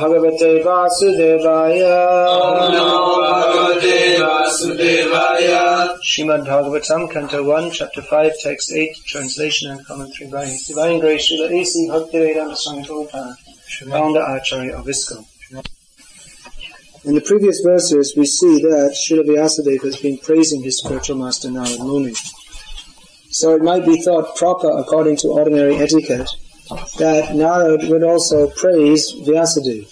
भगवते वासुदेवाय ॐ नमो भगवते वासुदेवाय Srimad Bhagavatam, Canto 1, Chapter 5, Text 8, Translation and Commentary by His Divine Grace Srila A.C. Bhaktivedanta Swami Prabhupada, Founder Acharya of ISKCON. In the previous verses, we see that Srila Vyasadeva has been praising his spiritual master Narad Muni. So it might be thought proper, according to ordinary etiquette, that Narad would also praise Vyasadeva.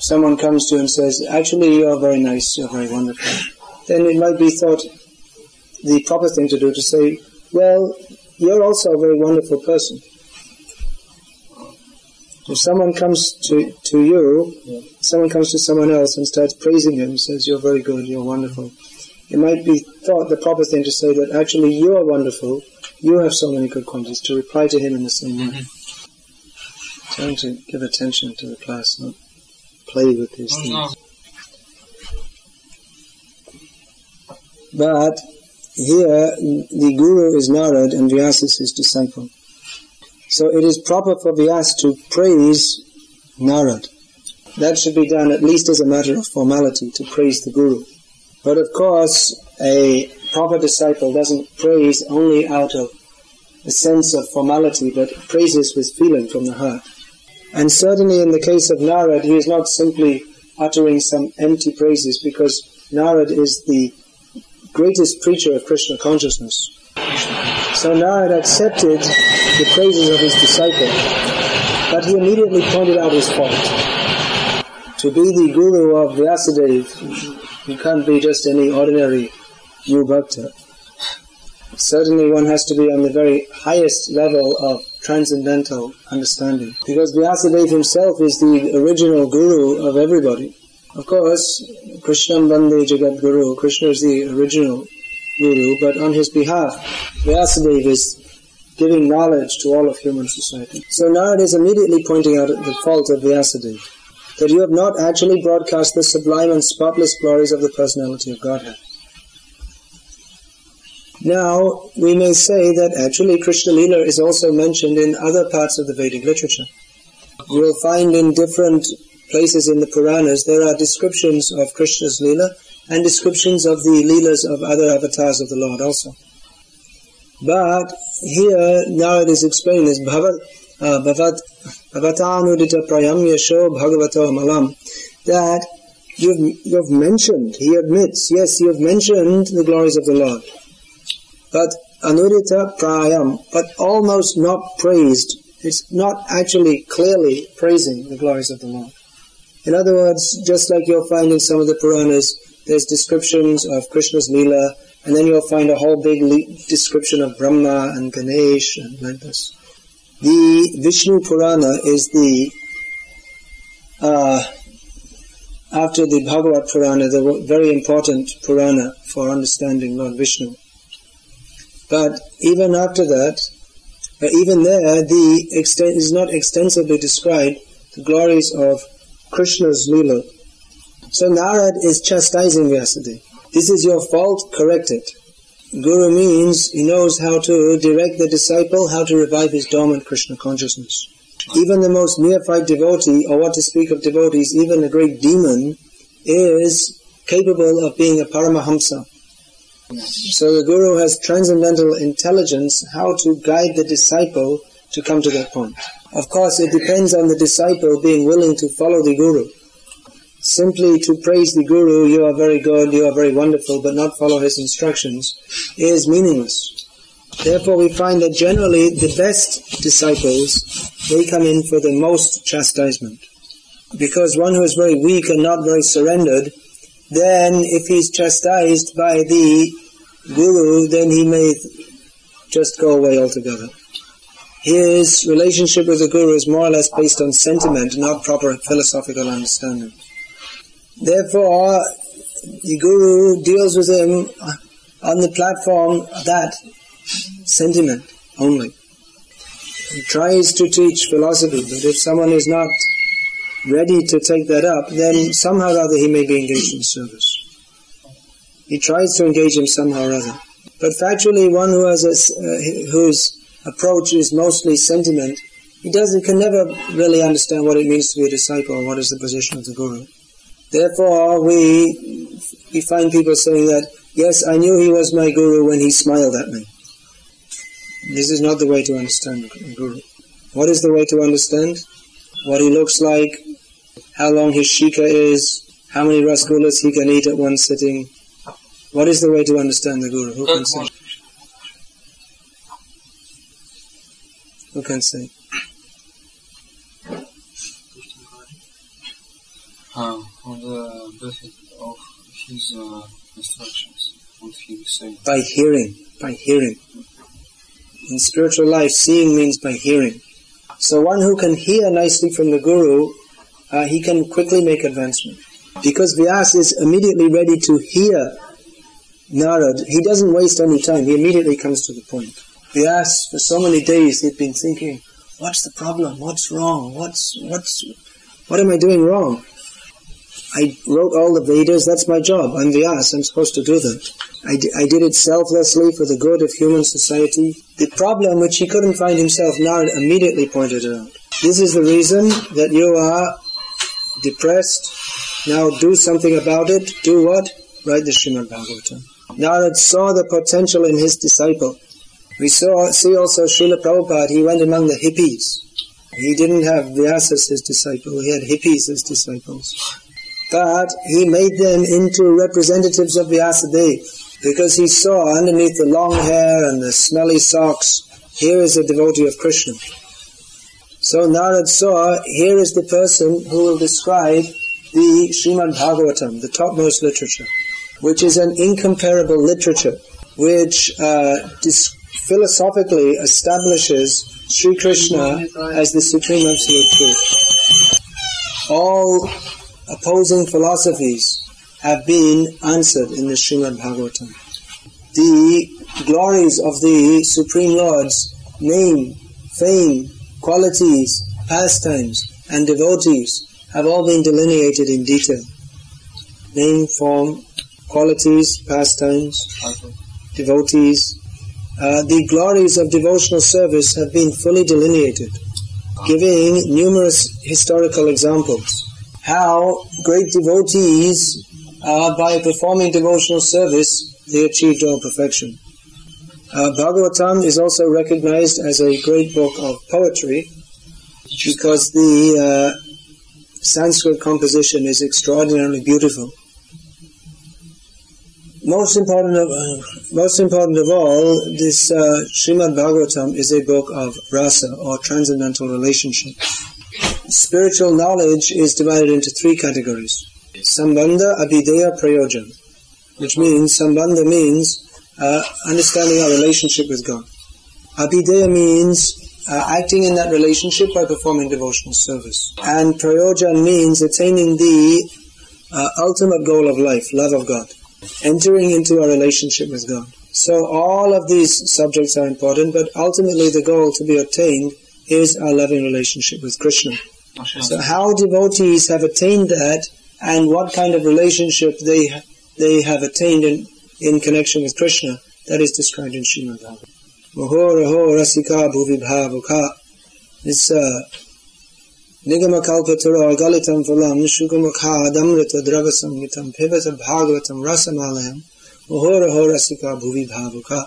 Someone comes to him and says, actually you are very nice, you are very wonderful. Then it might be thought the proper thing to do to say, well, you're also a very wonderful person. If someone comes to, to you, someone comes to someone else and starts praising him, says, you're very good, you're wonderful. It might be thought the proper thing to say that actually you are wonderful, you have so many good qualities, to reply to him in the same way. Mm-hmm. Trying to give attention to the class, not play with these oh, things. But here, the Guru is Narad and Vyasa is his disciple. So it is proper for Vyas to praise Narad. That should be done at least as a matter of formality, to praise the Guru. But of course, a proper disciple doesn't praise only out of a sense of formality, but praises with feeling from the heart. And certainly in the case of Narad, he is not simply uttering some empty praises, because Narad is the greatest preacher of Krishna consciousness. So Narad accepted the praises of his disciple, but he immediately pointed out his fault. To be the guru of Vyasadeva, you can't be just any ordinary new bhakta. Certainly one has to be on the very highest level of transcendental understanding. Because Vyasadeva himself is the original guru of everybody. Of course, Krishna Bande Jagat Guru, Krishna is the original guru, but on his behalf, Vyasadeva is giving knowledge to all of human society. So Narad is immediately pointing out the fault of Vyasadeva, that you have not actually broadcast the sublime and spotless glories of the personality of Godhead. Now, we may say that actually Krishna Lila is also mentioned in other parts of the Vedic literature. You will find in different places in the Puranas there are descriptions of Krishna's Lila and descriptions of the Leelas of other avatars of the Lord also. But here now it is explained as Bhavat uh, Bhavat Bhavatanudita Prayam Yasho Bhagavato Malam that you've you've mentioned, he admits, yes, you have mentioned the glories of the Lord. But Anudita Prayam, but almost not praised. It's not actually clearly praising the glories of the Lord. In other words, just like you'll find in some of the Puranas, there's descriptions of Krishna's Leela, and then you'll find a whole big description of Brahma and Ganesh and like this. The Vishnu Purana is the, uh, after the Bhagavad Purana, the very important Purana for understanding Lord Vishnu. But even after that, uh, even there, the extent is not extensively described the glories of Krishna's lila. So Narad is chastising Vyasadeva. This is your fault, correct it. Guru means he knows how to direct the disciple, how to revive his dormant Krishna consciousness. Even the most neophyte devotee, or what to speak of devotees, even a great demon, is capable of being a Paramahamsa. So the Guru has transcendental intelligence how to guide the disciple to come to that point. Of course, it depends on the disciple being willing to follow the Guru. Simply to praise the Guru, you are very good, you are very wonderful, but not follow his instructions, is meaningless. Therefore, we find that generally the best disciples, they come in for the most chastisement. Because one who is very weak and not very surrendered, then if he's chastised by the Guru, then he may just go away altogether his relationship with the Guru is more or less based on sentiment, not proper philosophical understanding. Therefore, the Guru deals with him on the platform that sentiment only. He tries to teach philosophy, but if someone is not ready to take that up, then somehow or other he may be engaged in service. He tries to engage him somehow or other. But factually, one who has a, uh, whose approach is mostly sentiment, he doesn't can never really understand what it means to be a disciple and what is the position of the guru. Therefore, we we find people saying that yes, I knew he was my guru when he smiled at me. This is not the way to understand guru. What is the way to understand? What he looks like, how long his shikha is, how many rasgullas he can eat at one sitting. What is the way to understand the guru? Who can say? Who can say? uh, on the benefit of his uh, instructions, what he was saying. By hearing, by hearing. In spiritual life, seeing means by hearing. So one who can hear nicely from the Guru, uh, he can quickly make advancement. Because Vyas is immediately ready to hear Narad, he doesn't waste any time, he immediately comes to the point. Vyas, for so many days, he'd been thinking, what's the problem? What's wrong? What's, what's, what am I doing wrong? I wrote all the Vedas, that's my job. I'm Vyas, I'm supposed to do that. I, d- I did it selflessly for the good of human society. The problem which he couldn't find himself, Narad immediately pointed out. This is the reason that you are depressed. Now do something about it. Do what? Write the Srimad Bhagavatam. Narad saw the potential in his disciple. We saw, see also Srila Prabhupada, he went among the hippies. He didn't have Vyasa as his disciple, he had hippies as disciples but he made them into representatives of Vyasadeva because he saw underneath the long hair and the smelly socks, here is a devotee of Krishna. So Narad saw, here is the person who will describe the Srimad Bhagavatam, the topmost literature, which is an incomparable literature, which uh, dis- philosophically establishes Sri Krishna as the supreme absolute truth. All opposing philosophies have been answered in the Srimad Bhagavatam. The glories of the Supreme Lord's name, fame, qualities, pastimes, and devotees have all been delineated in detail. Name, form, qualities, pastimes, devotees. Uh, the glories of devotional service have been fully delineated, giving numerous historical examples how great devotees, uh, by performing devotional service, they achieved all perfection. Uh, Bhagavatam is also recognized as a great book of poetry because the uh, Sanskrit composition is extraordinarily beautiful. Most important of uh, most important of all, this uh, Srimad Bhagavatam is a book of rasa or transcendental relationship spiritual knowledge is divided into three categories. Sambandha, Abhidheya, Prayojan. Which means, Sambandha means uh, understanding our relationship with God. Abhidheya means uh, acting in that relationship by performing devotional service. And Prayojan means attaining the uh, ultimate goal of life, love of God. Entering into a relationship with God. So all of these subjects are important, but ultimately the goal to be attained is our loving relationship with Krishna. So how devotees have attained that and what kind of relationship they they have attained in, in connection with Krishna, that is described in Srimad Bhagavatam. Moho rasika bhuvi bhavuka. This uh, Nigama galitam phalam adamrita dravasamhitam pivata bhagavatam rasamalayam Moho rasika bhuvi bhavuka.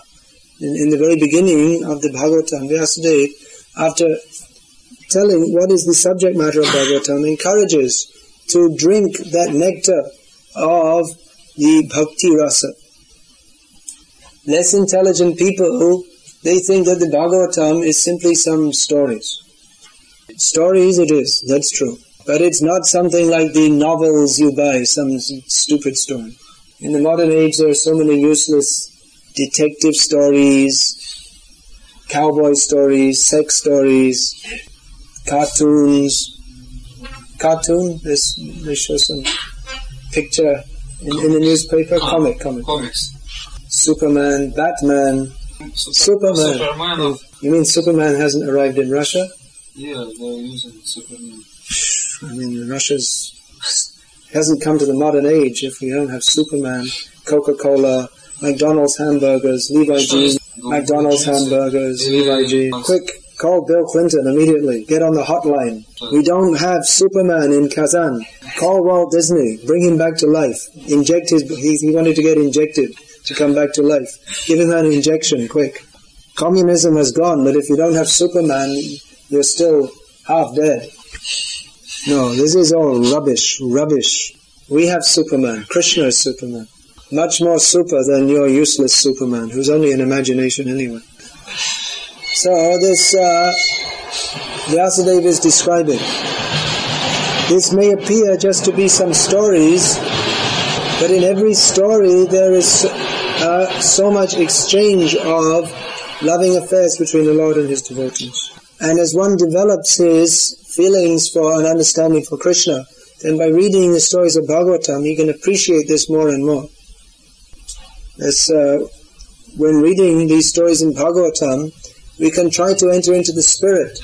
In, in the very beginning of the Bhagavatam, Vyasadeva, after telling what is the subject matter of Bhagavatam encourages to drink that nectar of the bhakti rasa. Less intelligent people, they think that the Bhagavatam is simply some stories. Stories it is, that's true. But it's not something like the novels you buy, some stupid story. In the modern age there are so many useless detective stories, cowboy stories, sex stories, cartoons. Cartoon, this they show some picture in, in the newspaper, comic, comic. Comics. Superman, Batman, Super- Superman. Superman of- you mean Superman hasn't arrived in Russia? Yeah, they're using Superman. I mean, Russia's hasn't come to the modern age if we don't have Superman, Coca-Cola, McDonald's hamburgers, Levi jeans, McDonald's hamburgers, Levi jeans. Quick, call Bill Clinton immediately. Get on the hotline. We don't have Superman in Kazan. Call Walt Disney. Bring him back to life. Inject his. He, he wanted to get injected to come back to life. Give him an injection, quick. Communism has gone, but if you don't have Superman, you're still half dead. No, this is all rubbish, rubbish. We have Superman. Krishna is Superman. Much more super than your useless Superman, who's only an imagination anyway. So this uh, Vyasadeva is describing. This may appear just to be some stories, but in every story there is uh, so much exchange of loving affairs between the Lord and His devotees. And as one develops his feelings for and understanding for Krishna, then by reading the stories of Bhagavatam, he can appreciate this more and more. As uh, when reading these stories in Bhagavatam, we can try to enter into the spirit.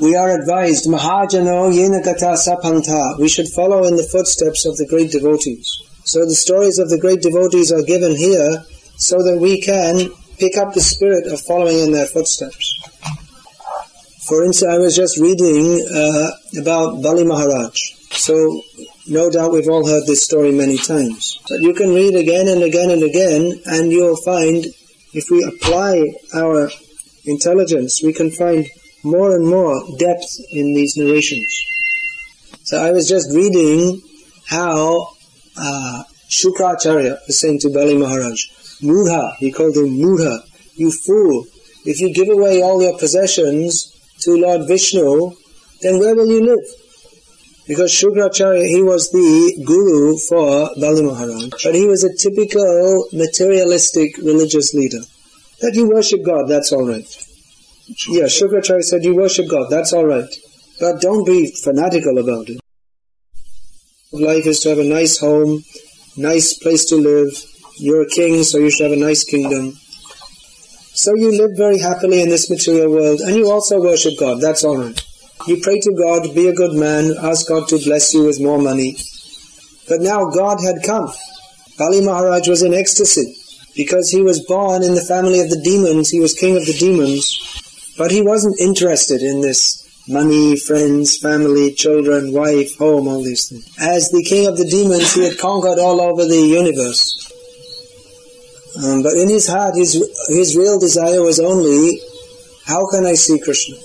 We are advised, Mahajano Yenagata Sapanta. We should follow in the footsteps of the great devotees. So the stories of the great devotees are given here so that we can pick up the spirit of following in their footsteps. For instance, I was just reading uh, about Bali Maharaj. So, no doubt we've all heard this story many times. But you can read again and again and again, and you'll find if we apply our intelligence, we can find more and more depth in these narrations. So I was just reading how uh, Shukracharya was saying to Bali Maharaj, Mudha, he called him Mudha, you fool, if you give away all your possessions to Lord Vishnu, then where will you live? Because Shukracharya, he was the guru for Bali Maharaj, but he was a typical materialistic religious leader. That you worship God, that's alright. Yeah, Shukracharya said you worship God, that's alright. But don't be fanatical about it. Life is to have a nice home, nice place to live. You're a king, so you should have a nice kingdom. So you live very happily in this material world, and you also worship God, that's alright. You pray to God, be a good man, ask God to bless you with more money. But now God had come. Bali Maharaj was in ecstasy because he was born in the family of the demons, he was king of the demons, but he wasn't interested in this money, friends, family, children, wife, home, all these things. As the king of the demons, he had conquered all over the universe. Um, but in his heart, his, his real desire was only, how can I see Krishna?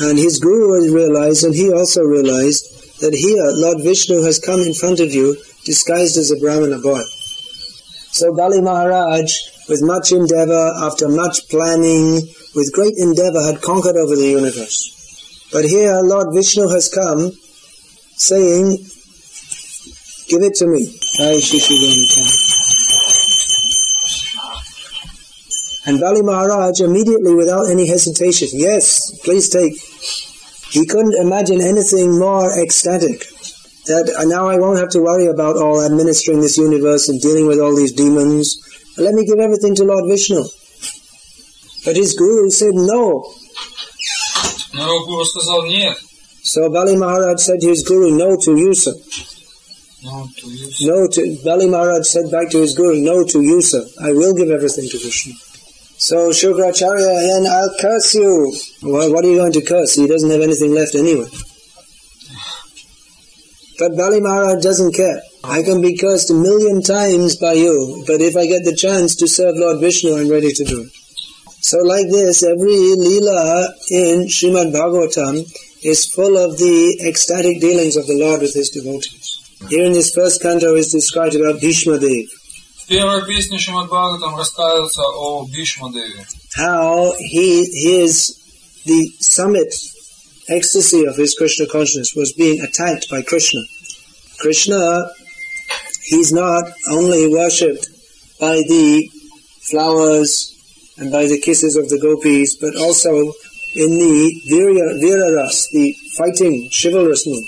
And his guru realized, and he also realized, that here Lord Vishnu has come in front of you disguised as a Brahmana boy. So Bali Maharaj, with much endeavor, after much planning, with great endeavor, had conquered over the universe. But here Lord Vishnu has come saying, give it to me. Jai Shri Shri Gaura And Bali Maharaj immediately, without any hesitation, yes, please take. He couldn't imagine anything more ecstatic. That now I won't have to worry about all administering this universe and dealing with all these demons. Let me give everything to Lord Vishnu. But his guru said no. So Bali Maharaj said to his guru, no to you, sir. No, to you. No to, Bali Maharaj said back to his guru, no to you, sir. I will give everything to Vishnu. So Shukracharya, and I'll curse you. Well, what are you going to curse? He doesn't have anything left anyway. But Bali Maharaj doesn't care. I can be cursed a million times by you, but if I get the chance to serve Lord Vishnu, I'm ready to do it. So like this, every lila in Srimad Bhagavatam is full of the ecstatic dealings of the Lord with his devotees. Here in this first canto is described about Bhishma Dev, В первой песне Шримад Бхагаватам рассказывается о Бишмадеве. how he his the summit ecstasy of his Krishna consciousness was being attacked by Krishna. Krishna, he's not only worshipped by the flowers and by the kisses of the gopis, but also in the virya, viraras, the fighting, chivalrous mood.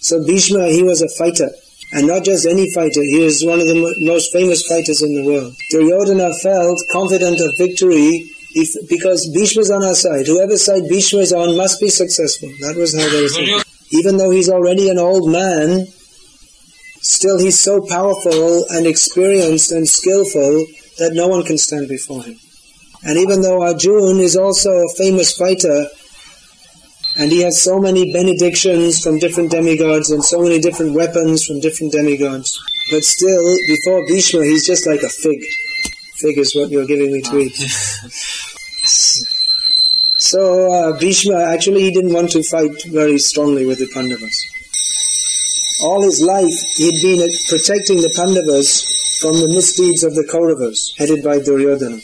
So Bhishma, he was a fighter. And not just any fighter, he was one of the most famous fighters in the world. Duryodhana felt confident of victory if, because Bhishma is on our side. Whoever side Bhishma is on must be successful. That was how they were thinking. Even though he's already an old man, still he's so powerful and experienced and skillful that no one can stand before him. And even though Arjun is also a famous fighter, and he has so many benedictions from different demigods and so many different weapons from different demigods, but still, before Bhishma, he's just like a fig. Fig is what you're giving me to eat. So uh, Bhishma, actually he didn't want to fight very strongly with the Pandavas. All his life he'd been protecting the Pandavas from the misdeeds of the Kauravas, headed by Duryodhana.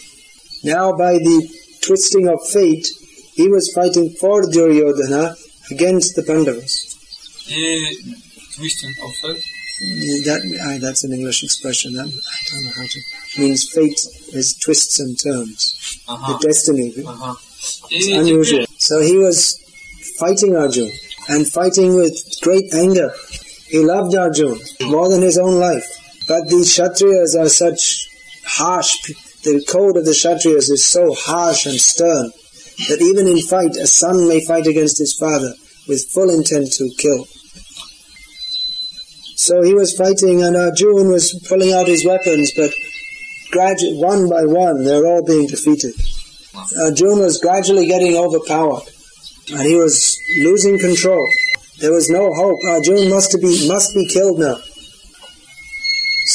Now, by the twisting of fate, he was fighting for Duryodhana against the Pandavas. The twisting of fate? Mm, that, that's an English expression. That, I don't know how to. means fate is twists and turns. Uh-huh. The destiny. Uh-huh. It's unusual. So he was fighting Arjun and fighting with great anger. He loved Arjun more than his own life. But the Kshatriyas are such harsh, the code of the Kshatriyas is so harsh and stern that even in fight, a son may fight against his father with full intent to kill. So he was fighting and Arjun was pulling out his weapons, but gradually, one by one, they're all being defeated. Arjun was gradually getting overpowered, and he was losing control. There was no hope. Arjun must be must be killed now.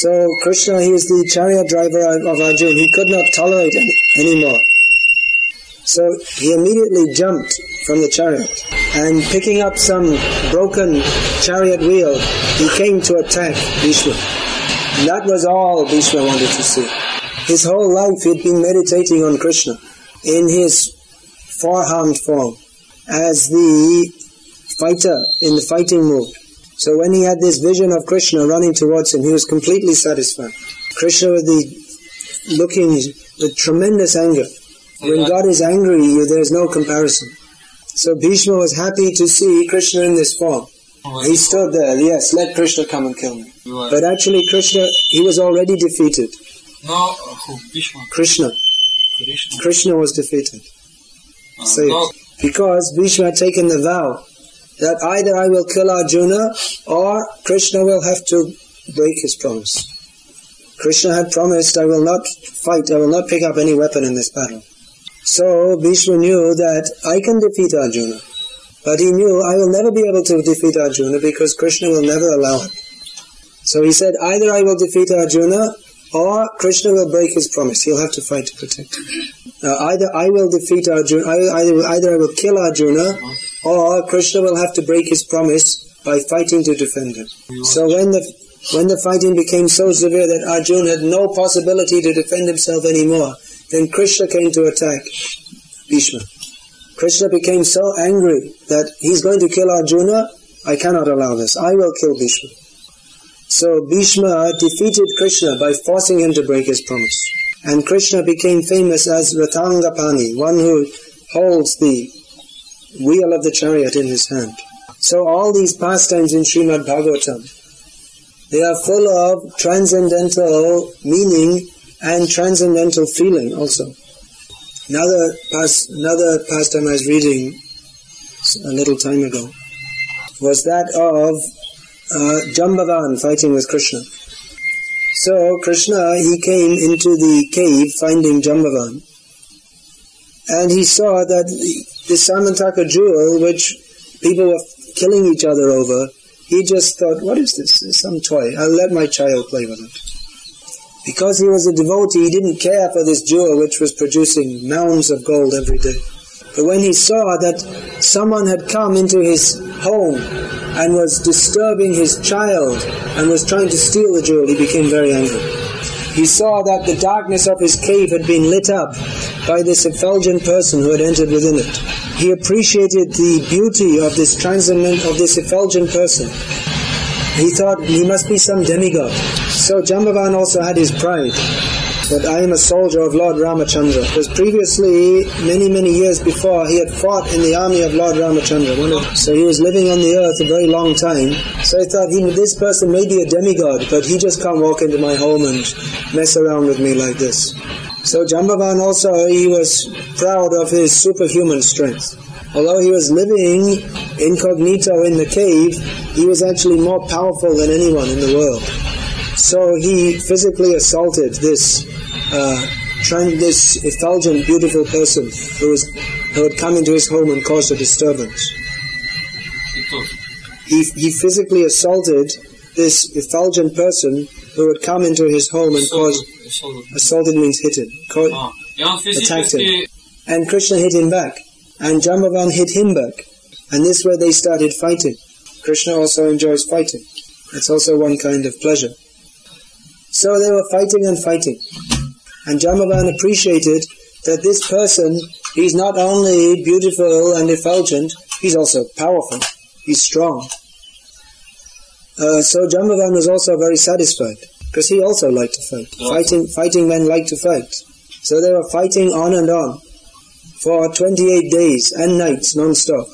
So Krishna, he is the chariot driver of of Arjun. He could not tolerate any, anymore. So he immediately jumped from the chariot and picking up some broken chariot wheel, he came to attack Bhishma. And that was all Bhishma wanted to see. His whole life he had been meditating on Krishna in his four-armed form as the fighter in the fighting mood. So when he had this vision of Krishna running towards him, he was completely satisfied. Krishna with the looking with tremendous anger. When God is angry there is no comparison. So Bhishma was happy to see Krishna in this form. He stood there, yes, let Krishna come and kill me. But actually Krishna, he was already defeated. No, Krishna. Krishna was defeated. So, because Bhishma had taken the vow that either I will kill Arjuna or Krishna will have to break his promise. Krishna had promised, I will not fight, I will not pick up any weapon in this battle. So Bhishma knew that I can defeat Arjuna. But he knew I will never be able to defeat Arjuna because Krishna will never allow it. So he said, either I will defeat Arjuna or Krishna will break his promise. He'll have to fight to protect him. Now, either I will defeat Arjuna, either, either I will kill Arjuna, or Krishna will have to break his promise by fighting to defend him. So when the when the fighting became so severe that Arjuna had no possibility to defend himself anymore, then Krishna came to attack Bhishma. Krishna became so angry that he's going to kill Arjuna. I cannot allow this. I will kill Bhishma. So Bhishma defeated Krishna by forcing him to break his promise. And Krishna became famous as Ratangapani, one who holds the wheel of the chariot in his hand. So all these pastimes in Srimad Bhagavatam, they are full of transcendental meaning and transcendental feeling also. Another, pas- another pastime I was reading a little time ago was that of uh, Jambavan fighting with Krishna. So Krishna, he came into the cave finding Jambavan. And he saw that the, Samantaka jewel, which people were killing each other over, he just thought, what is this? It's some toy. I'll let my child play with it. Because he was a devotee, he didn't care for this jewel which was producing mounds of gold every day. But when he saw that someone had come into his home and was disturbing his child and was trying to steal the jewel, he became very angry. He saw that the darkness of his cave had been lit up by this effulgent person who had entered within it. He appreciated the beauty of this transcendent, of this effulgent person. He thought he must be some demigod. So Jambavan also had his pride. that I am a soldier of Lord Ramachandra. Because previously, many, many years before, he had fought in the army of Lord Ramachandra. So he was living on the earth a very long time. So I thought, this person may be a demigod, but he just can't walk into my home and mess around with me like this. So Jambavan also, he was proud of his superhuman strength. Although he was living incognito in the cave, he was actually more powerful than anyone in the world. So he physically assaulted this uh, this effulgent, beautiful person who, was, who had come into his home and caused a disturbance. He, he physically assaulted this effulgent person who had come into his home and caused Assaulted, Assaulted means hit him, ah. attacked him. And Krishna hit him back. And Jambavan hit him back. And this way they started fighting. Krishna also enjoys fighting. It's also one kind of pleasure. So they were fighting and fighting. And Jambavan appreciated that this person, he's not only beautiful and effulgent, he's also powerful. He's strong. Uh, so Jambavan was also very satisfied because he also liked to fight. Fighting, fighting men like to fight. So they were fighting on and on for 28 days and nights non-stop.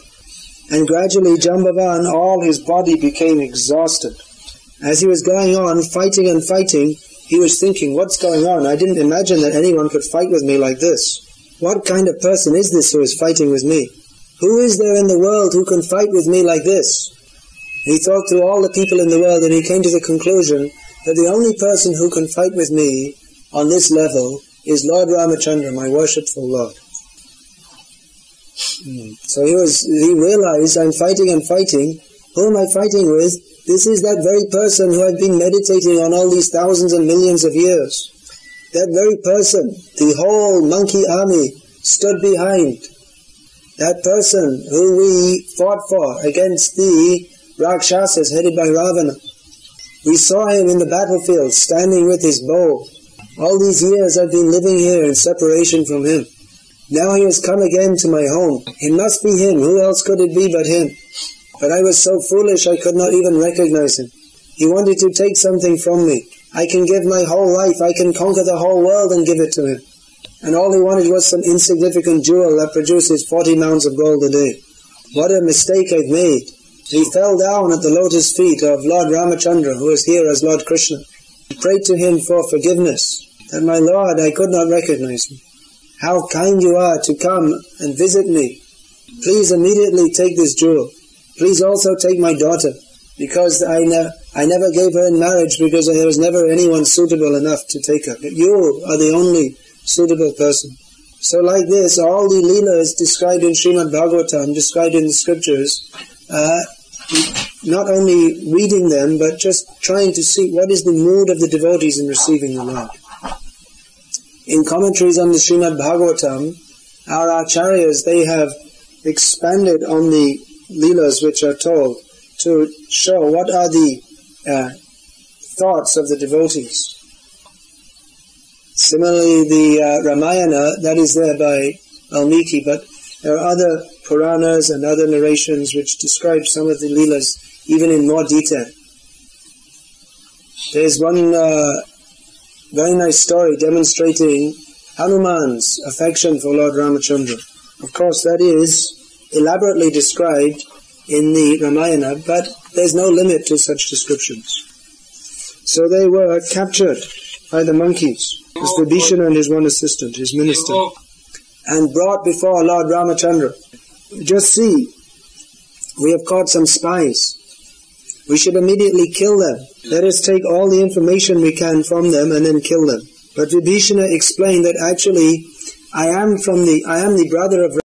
And gradually Jambavan, all his body became exhausted. As he was going on, fighting and fighting, he was thinking, what's going on? I didn't imagine that anyone could fight with me like this. What kind of person is this who is fighting with me? Who is there in the world who can fight with me like this? He thought through all the people in the world and he came to the conclusion that the only person who can fight with me on this level is Lord Ramachandra, my worshipful Lord. Hmm. So he was, he realized I'm fighting and fighting. Who am I fighting with? This is that very person who I've been meditating on all these thousands and millions of years. That very person, the whole monkey army stood behind. That person who we fought for against the Rakshasas headed by Ravana. We saw him in the battlefield standing with his bow. All these years I've been living here in separation from him. Now he has come again to my home. It must be him. Who else could it be but him? But I was so foolish I could not even recognize him. He wanted to take something from me. I can give my whole life, I can conquer the whole world and give it to him. And all he wanted was some insignificant jewel that produces 40 mounds of gold a day. What a mistake I've made. He fell down at the lotus feet of Lord Ramachandra, who is here as Lord Krishna. He prayed to him for forgiveness. That my Lord, I could not recognize him. How kind you are to come and visit me. Please immediately take this jewel. Please also take my daughter, because I, ne- I never gave her in marriage because there was never anyone suitable enough to take her. But you are the only suitable person. So like this, all the leelas described in Srimad Bhagavatam, described in the scriptures, uh, not only reading them, but just trying to see what is the mood of the devotees in receiving the Lord. In commentaries on the Srimad Bhagavatam, our acharyas, they have expanded on the leelas which are told to show what are the uh, thoughts of the devotees. Similarly, the uh, Ramayana, that is there by Valmiki, but there are other Puranas and other narrations which describe some of the Leelas even in more detail. There's one uh, very nice story demonstrating Hanuman's affection for Lord Ramachandra. Of course, that is elaborately described in the Ramayana, but there's no limit to such descriptions. So they were captured by the monkeys, Vibhishan and his one assistant, his minister, and brought before Lord Ramachandra. Just see, we have caught some spies. We should immediately kill them. Let us take all the information we can from them and then kill them. But Vibhishana explained that actually I am from the I am the brother of